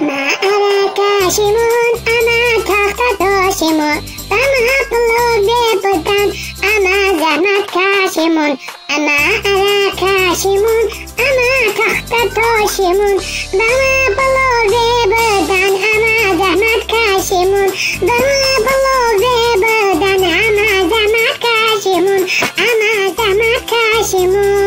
ما أنا كاشم أما تخت تختتوشم فما طلوب ببدان أما زمت كاشمون أما أنا كاشم أما تخت تختتوشم فما طلوب ببدان أما زمت كاشمون فما طلوب ببدان أما زمت كاشمون أما زمت كاشمون